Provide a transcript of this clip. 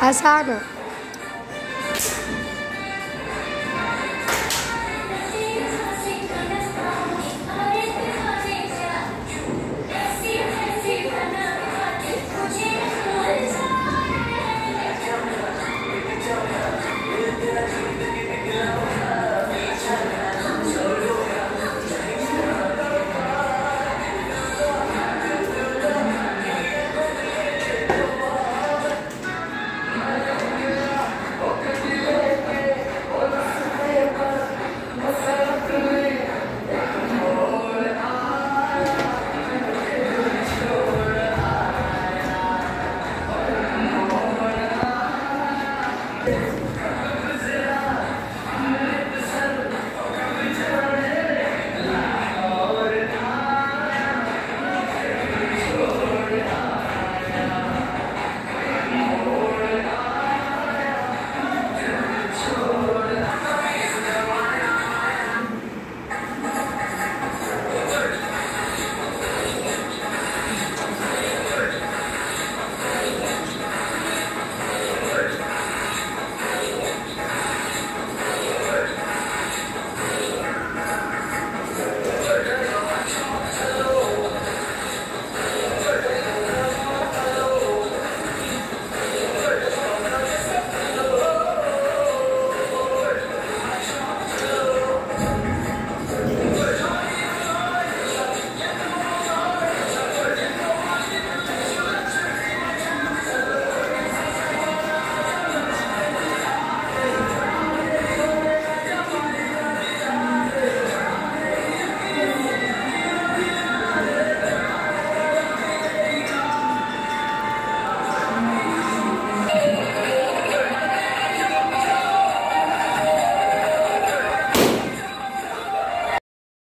Asana.